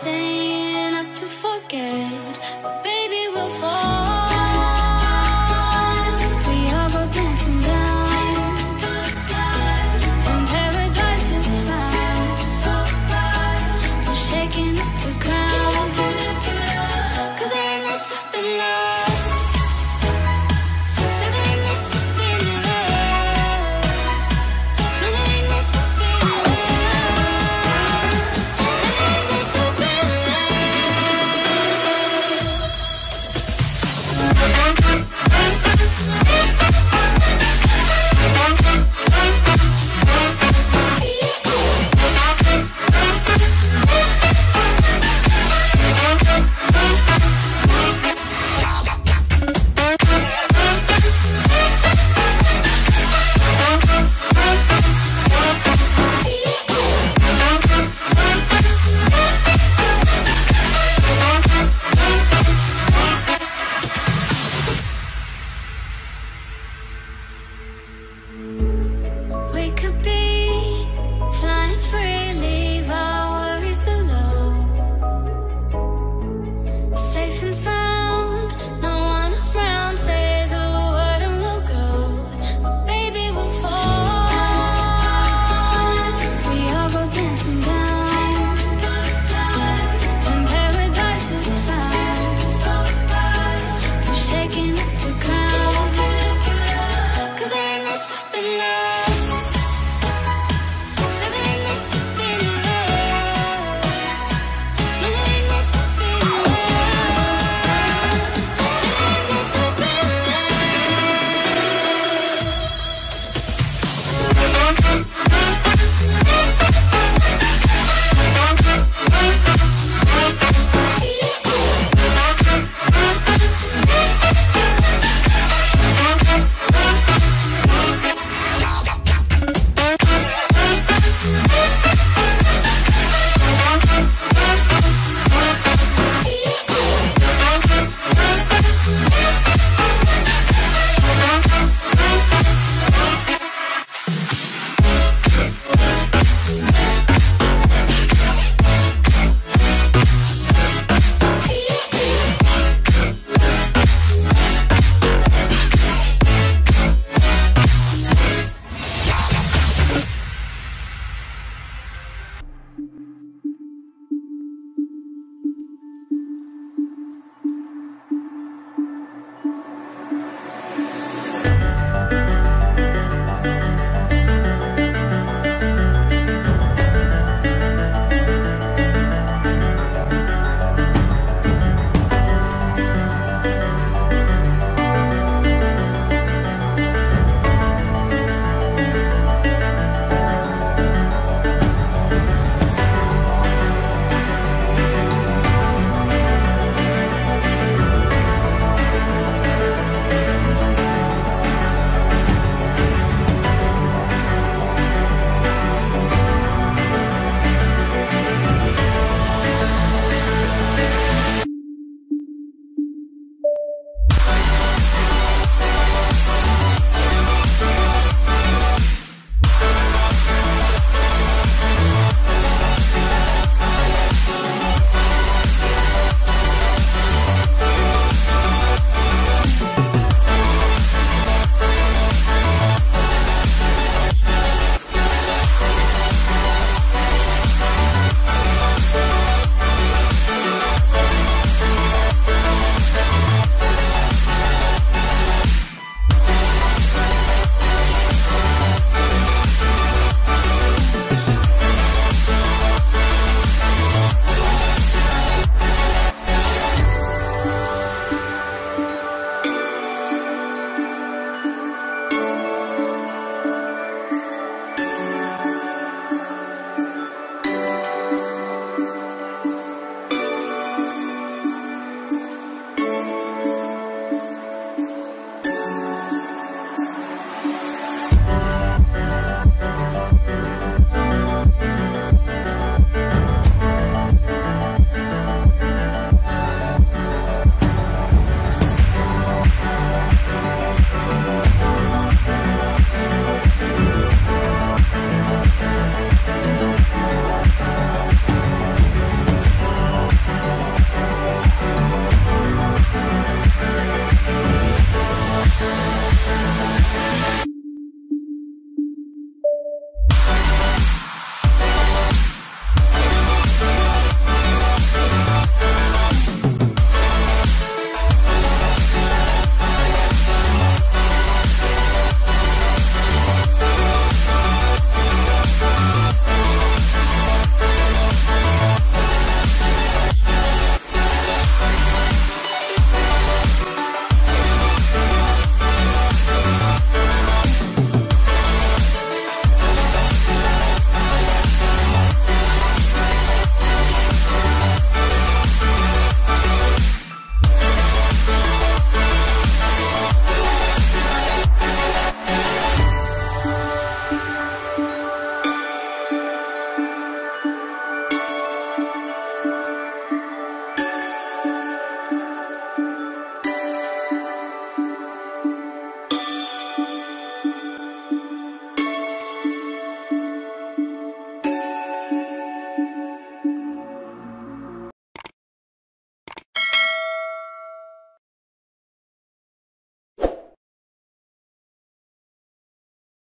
staying up to forget.